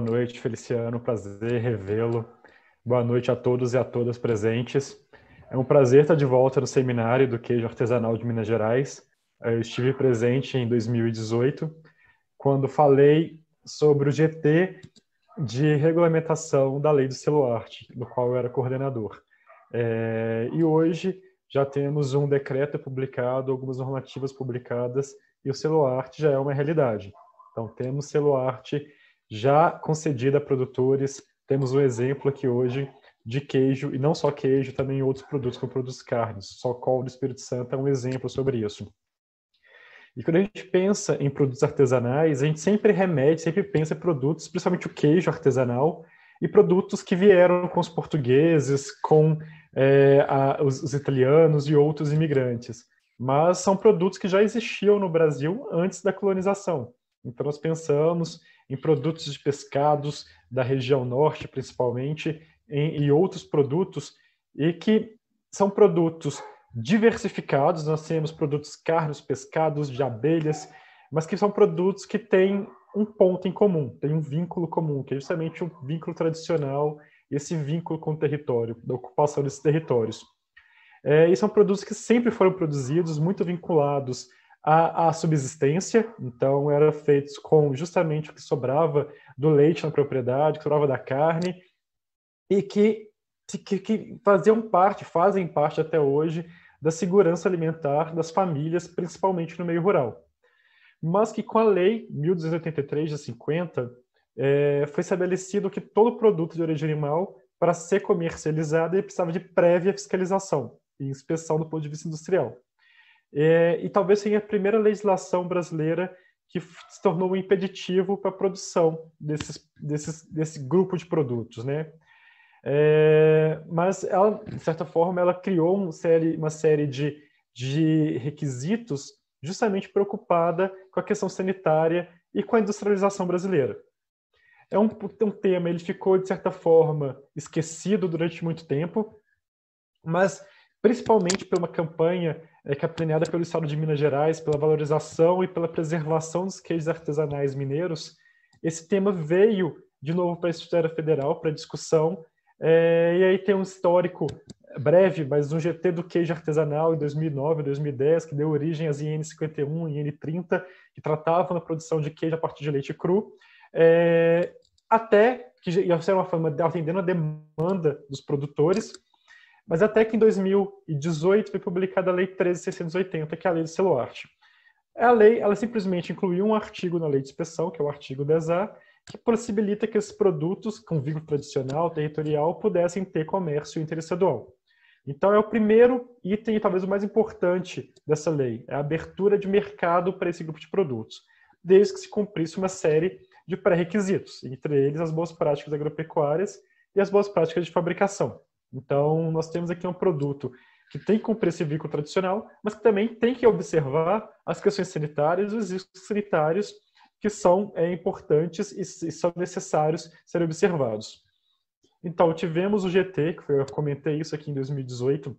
noite, Feliciano. Prazer revê-lo. Boa noite a todos e a todas presentes. É um prazer estar de volta no seminário do queijo artesanal de Minas Gerais. Eu estive presente em 2018, quando falei sobre o GT de regulamentação da lei do celuarte, do qual eu era coordenador. É, e hoje já temos um decreto publicado, algumas normativas publicadas, e o celuarte já é uma realidade. Então, temos celuarte já concedida a produtores, temos um exemplo aqui hoje de queijo, e não só queijo, também outros produtos, como produtos carnes. Socol do Espírito Santo é um exemplo sobre isso. E quando a gente pensa em produtos artesanais, a gente sempre remete, sempre pensa em produtos, principalmente o queijo artesanal, e produtos que vieram com os portugueses, com é, a, os, os italianos e outros imigrantes. Mas são produtos que já existiam no Brasil antes da colonização. Então, nós pensamos em produtos de pescados da região norte, principalmente, em, e outros produtos, e que são produtos diversificados, nós temos produtos carnes, pescados, de abelhas, mas que são produtos que têm um ponto em comum, têm um vínculo comum, que é justamente um vínculo tradicional, esse vínculo com o território, da ocupação desses territórios. É, e são produtos que sempre foram produzidos, muito vinculados à, subsistência, então eram feitos com justamente o que sobrava do leite na propriedade, que sobrava da carne, e que que, que faziam parte, fazem parte até hoje da segurança alimentar das famílias, principalmente no meio rural. Mas que com a lei 1283 de 50 é, foi estabelecido que todo produto de origem animal, para ser comercializado, ele precisava de prévia fiscalização e inspeção do ponto de vista industrial. É, e talvez seja a primeira legislação brasileira que se tornou um impeditivo para a produção desses, desses, desse grupo de produtos, né? É, mas ela, de certa forma, ela criou uma série, uma série de, de requisitos justamente preocupada com a questão sanitária e com a industrialização brasileira. É um, um tema, ele ficou, de certa forma, esquecido durante muito tempo, mas principalmente por uma campanha é, capitaneada pelo Estado de Minas Gerais, pela valorização e pela preservação dos queijos artesanais mineiros, esse tema veio de novo para a esfera federal, para discussão, é, e aí tem um histórico breve, mas um GT do queijo artesanal em 2009, 2010, que deu origem às IN 51 e IN 30, que tratavam da produção de queijo a partir de leite cru, é, até que ia ser uma forma de atendendo a demanda dos produtores, mas até que em 2018 foi publicada a Lei 13.680, que é a Lei do Celuarte. A lei, ela simplesmente incluiu um artigo na Lei de Inspeção, que é o artigo 10A, que possibilita que esses produtos com vínculo tradicional, territorial, pudessem ter comércio interestadual. Então, é o primeiro item talvez o mais importante dessa lei, é a abertura de mercado para esse grupo de produtos, desde que se cumprisse uma série de pré-requisitos, entre eles as boas práticas agropecuárias e as boas práticas de fabricação. Então, nós temos aqui um produto que tem que cumprir esse vínculo tradicional, mas que também tem que observar as questões sanitárias os riscos sanitários que são é, importantes e, e, são necessários serem observados. Então, tivemos o GT, que eu comentei isso aqui em 2018,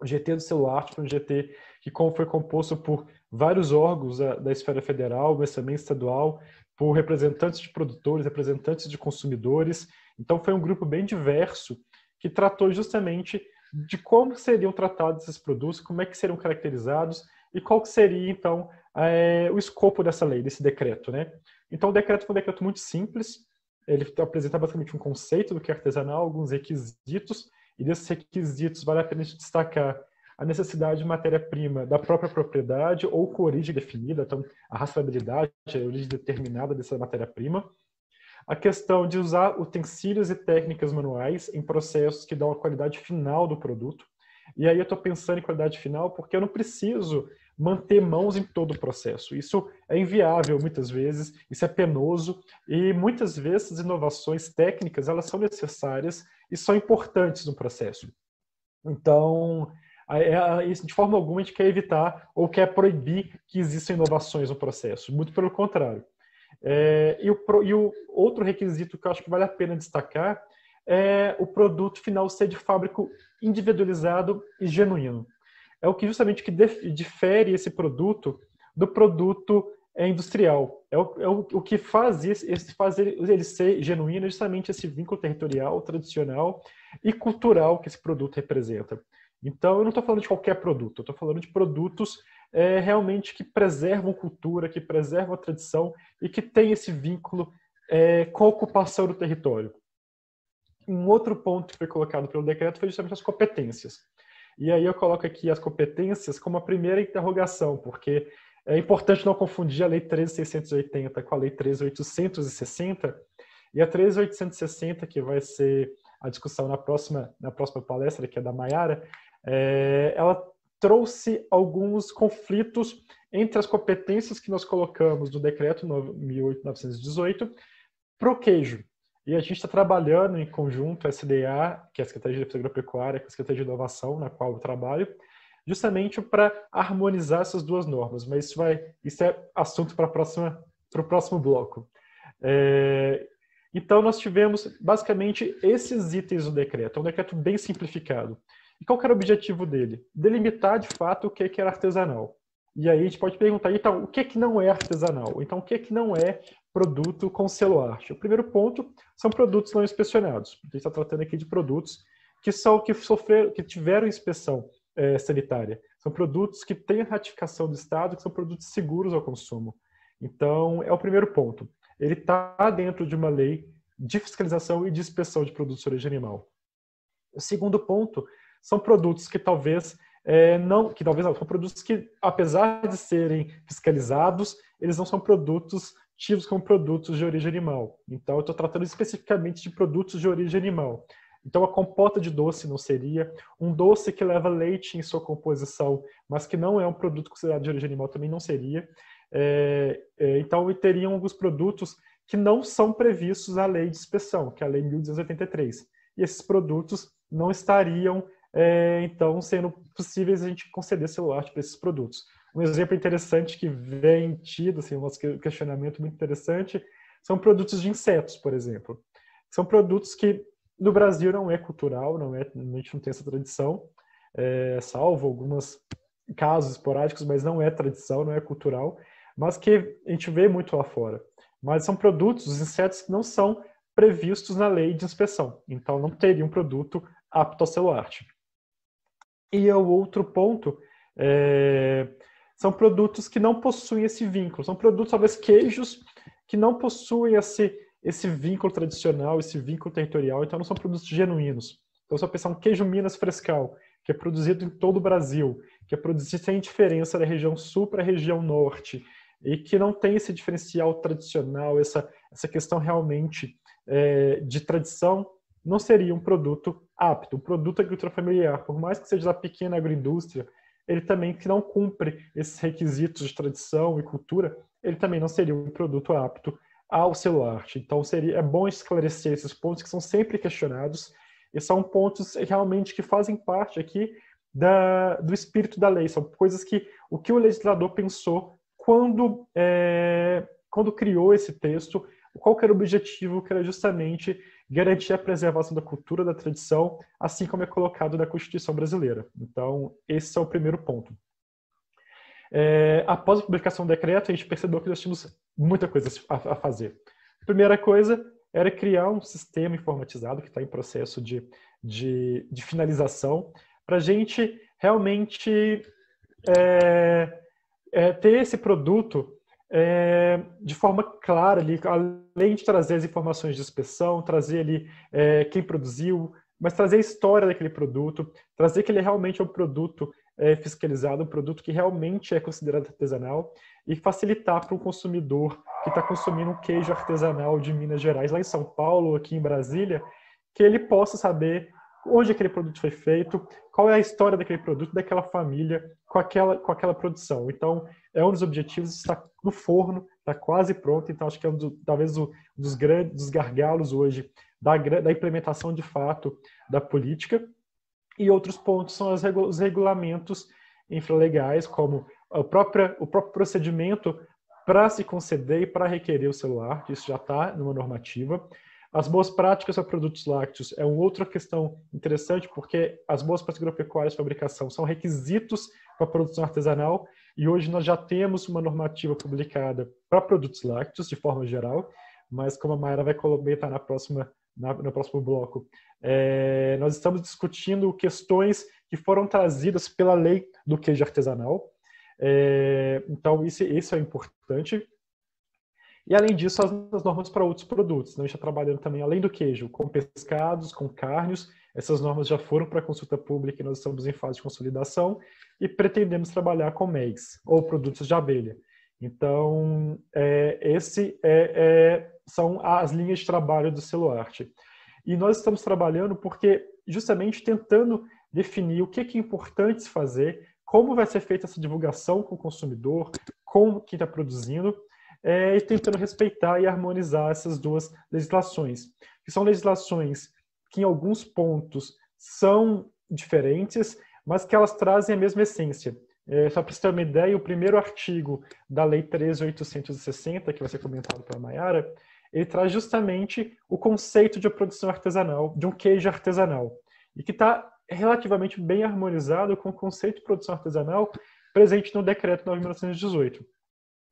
o GT do celular, foi um GT que foi composto por vários órgãos da, da esfera federal, mas também estadual, por representantes de produtores, representantes de consumidores. Então, foi um grupo bem diverso que tratou justamente de como seriam tratados esses produtos, como é que seriam caracterizados e qual seria, então, é, o escopo dessa lei, desse decreto, né? Então, o decreto foi um decreto muito simples, ele apresenta basicamente um conceito do que é artesanal, alguns requisitos, e desses requisitos vale a pena destacar a necessidade de matéria-prima da própria propriedade ou com origem definida, então a rastreabilidade, a origem determinada dessa matéria-prima, a questão de usar utensílios e técnicas manuais em processos que dão a qualidade final do produto, e aí eu estou pensando em qualidade final porque eu não preciso manter mãos em todo o processo. Isso é inviável muitas vezes, isso é penoso e muitas vezes as inovações técnicas elas são necessárias e são importantes no processo. Então, de forma alguma a gente quer evitar ou quer proibir que existam inovações no processo, muito pelo contrário. É, e, o, e o outro requisito que eu acho que vale a pena destacar é o produto final ser de fábrica individualizado e genuíno é o que justamente que difere esse produto do produto é industrial. É o, é o, o que faz, esse, faz ele, ele ser genuíno é justamente esse vínculo territorial, tradicional e cultural que esse produto representa. Então, eu não estou falando de qualquer produto, eu estou falando de produtos é, realmente que preservam cultura, que preservam a tradição e que têm esse vínculo é, com a ocupação do território. Um outro ponto que foi colocado pelo decreto foi justamente as competências. E aí eu coloco aqui as competências como a primeira interrogação, porque é importante não confundir a Lei 13.680 com a Lei 13.860. E a 13.860, que vai ser a discussão na próxima, na próxima palestra, que é da Maiara, é, ela trouxe alguns conflitos entre as competências que nós colocamos no decreto 1918 para o queijo. E a gente está trabalhando em conjunto, a SDA, que é a Secretaria de Defesa Agropecuária, com a Secretaria de Inovação, na qual eu trabalho, justamente para harmonizar essas duas normas. Mas isso, vai, isso é assunto para o próximo bloco. É, então, nós tivemos basicamente esses itens do decreto. É um decreto bem simplificado. E qual era o objetivo dele? Delimitar de fato o que, que era artesanal. E aí a gente pode perguntar, então, o que, que não é artesanal? Então, o que, que não é produto com selo arte? O primeiro ponto são produtos não inspecionados. A gente está tratando aqui de produtos que são que sofreram, que tiveram inspeção é, sanitária. São produtos que têm ratificação do Estado, que são produtos seguros ao consumo. Então, é o primeiro ponto. Ele está dentro de uma lei de fiscalização e de inspeção de produtos de origem animal. O segundo ponto são produtos que talvez é, não, que talvez não, são produtos que, apesar de serem fiscalizados, eles não são produtos tidos como produtos de origem animal. Então, eu estou tratando especificamente de produtos de origem animal. Então, a compota de doce não seria. Um doce que leva leite em sua composição, mas que não é um produto considerado de origem animal, também não seria. É, é, então, teriam alguns produtos que não são previstos na lei de inspeção, que é a Lei 1283. E esses produtos não estariam é, então sendo possíveis a gente conceder celular para esses produtos. Um exemplo interessante que vem tido, assim, um questionamento muito interessante, são produtos de insetos, por exemplo. São produtos que no Brasil não é cultural, não é, a gente não tem essa tradição, é, salvo alguns casos esporádicos, mas não é tradição, não é cultural, mas que a gente vê muito lá fora. Mas são produtos, os insetos que não são previstos na lei de inspeção, então não teria um produto apto ao celular. E o outro ponto é, são produtos que não possuem esse vínculo. São produtos, talvez, queijos que não possuem esse, esse vínculo tradicional, esse vínculo territorial, então não são produtos genuínos. Então, se eu pensar um queijo Minas Frescal, que é produzido em todo o Brasil, que é produzido sem diferença da região sul para a região norte, e que não tem esse diferencial tradicional, essa, essa questão realmente é, de tradição, não seria um produto apto. Um produto agrícola familiar, por mais que seja da pequena agroindústria, ele também que não cumpre esses requisitos de tradição e cultura, ele também não seria um produto apto ao celular. Então seria é bom esclarecer esses pontos que são sempre questionados e são pontos realmente que fazem parte aqui da, do espírito da lei. São coisas que o que o legislador pensou quando é, quando criou esse texto, qual era o objetivo que era justamente garantir a preservação da cultura, da tradição, assim como é colocado na Constituição brasileira. Então, esse é o primeiro ponto. É, após a publicação do decreto, a gente percebeu que nós tínhamos muita coisa a, fazer. A primeira coisa era criar um sistema informatizado que está em processo de, de, de finalização, para a gente realmente é, é, ter esse produto é, de forma clara ali, além de trazer as informações de inspeção, trazer ali é, quem produziu, mas trazer a história daquele produto, trazer que ele realmente é um produto é, fiscalizado, um produto que realmente é considerado artesanal e facilitar para o consumidor que está consumindo um queijo artesanal de Minas Gerais, lá em São Paulo, aqui em Brasília, que ele possa saber onde aquele produto foi feito, qual é a história daquele produto, daquela família, com aquela, com aquela produção. Então, é um dos objetivos, está no forno, está quase pronto, então acho que é um do, talvez um dos grandes gargalos hoje da, da implementação de fato da política. E outros pontos são os regulamentos infralegais, como o próprio, o próprio procedimento para se conceder e para requerer o celular, isso já está numa normativa. As boas práticas para produtos lácteos é uma outra questão interessante, porque as boas práticas agropecuárias de fabricação são requisitos para a produção artesanal, e hoje nós já temos uma normativa publicada para produtos lácteos, de forma geral, mas como a Mayra vai comentar na próxima, na, no próximo bloco, é, nós estamos discutindo questões que foram trazidas pela lei do queijo artesanal. É, então, isso, isso é importante. E, além disso, as, as normas para outros produtos. Nós já trabalhando também, além do queijo, com pescados, com carnes. Essas normas já foram para consulta pública e nós estamos em fase de consolidação e pretendemos trabalhar com MEGs, ou produtos de abelha. Então, é, esse é, é, são as linhas de trabalho do Celuarte. E nós estamos trabalhando porque, justamente, tentando definir o que é importante se fazer, como vai ser feita essa divulgação com o consumidor, com quem está produzindo, é, e tentando respeitar e harmonizar essas duas legislações, que são legislações que, em alguns pontos, são diferentes, mas que elas trazem a mesma essência. É, só para você ter uma ideia, o primeiro artigo da Lei 13.860, que vai ser comentado pela Mayara, ele traz justamente o conceito de produção artesanal, de um queijo artesanal, e que está relativamente bem harmonizado com o conceito de produção artesanal presente no Decreto 9.1918.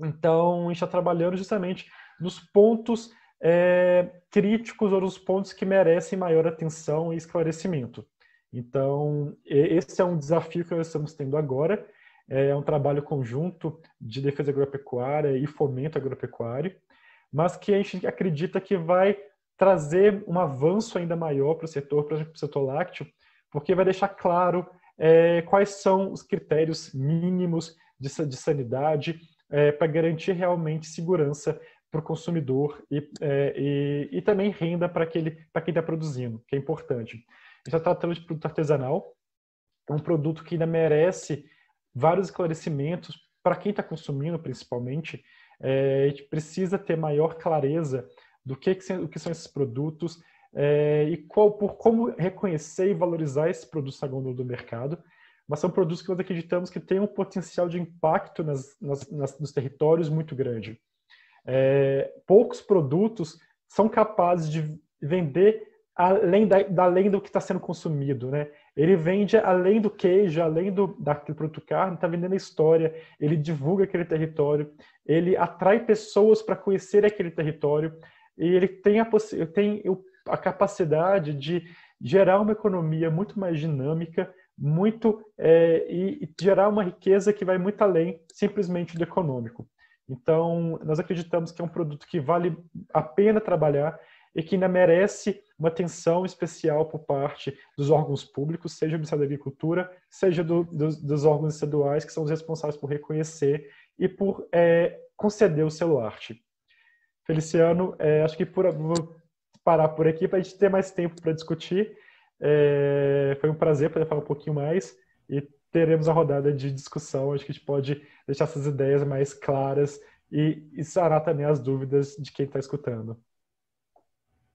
Então, a gente está trabalhando justamente nos pontos é, críticos ou nos pontos que merecem maior atenção e esclarecimento. Então, esse é um desafio que nós estamos tendo agora. É um trabalho conjunto de defesa agropecuária e fomento agropecuário, mas que a gente acredita que vai trazer um avanço ainda maior para o setor, para o setor lácteo, porque vai deixar claro é, quais são os critérios mínimos de, de sanidade é, para garantir realmente segurança para o consumidor e, é, e, e, também renda para quem está produzindo, que é importante. A gente está tratando de produto artesanal, é um produto que ainda merece vários esclarecimentos para quem está consumindo, principalmente. É, a gente precisa ter maior clareza do que, que, o que são esses produtos é, e qual, por como reconhecer e valorizar esses produtos na do mercado. Mas são produtos que nós acreditamos que têm um potencial de impacto nas, nas, nas nos territórios muito grande. É, poucos produtos são capazes de vender além, da, além do que está sendo consumido, né? Ele vende além do queijo, além do daquele produto carne, está vendendo a história, ele divulga aquele território, ele atrai pessoas para conhecer aquele território e ele tem a, tem a capacidade de gerar uma economia muito mais dinâmica, muito é, e, e gerar uma riqueza que vai muito além simplesmente do econômico. Então, nós acreditamos que é um produto que vale a pena trabalhar e que ainda merece uma atenção especial por parte dos órgãos públicos, seja do Ministério da Agricultura, seja do, dos, dos, órgãos estaduais, que são os responsáveis por reconhecer e por é, conceder o selo arte. Feliciano, é, acho que por, vou parar por aqui para a gente ter mais tempo para discutir. É, foi um prazer poder falar um pouquinho mais e teremos a rodada de discussão. Acho que a gente pode deixar essas ideias mais claras e, sanar também as dúvidas de quem está escutando.